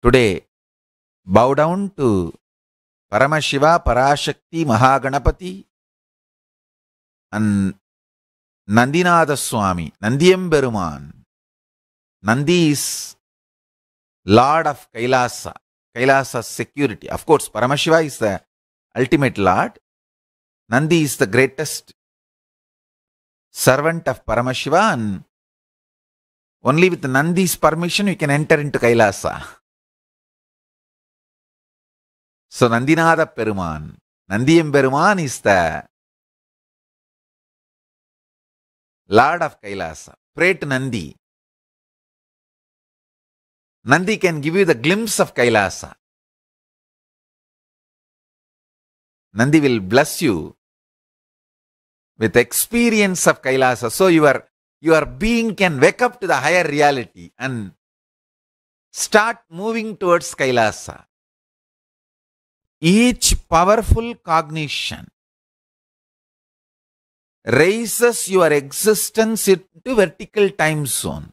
Today, bow down to Paramashiva, Parashakti, Mahaganapati, and Nandinada Swami, Nandiyam Beruman. Nandi is Lord of Kailasa, Kailasa's security. Of course, Paramashiva is the ultimate Lord. Nandi is the greatest servant of Paramashiva and only with Nandi's permission we can enter into Kailasa. So Nandi Natha Peruman, Nandi Emperuman is the Lord of Kailasa. Pray to Nandi. Nandi can give you the glimpse of Kailasa. Nandi will bless you with experience of Kailasa. So your, your being can wake up to the higher reality and start moving towards Kailasa. Each powerful cognition raises your existence into vertical time zone.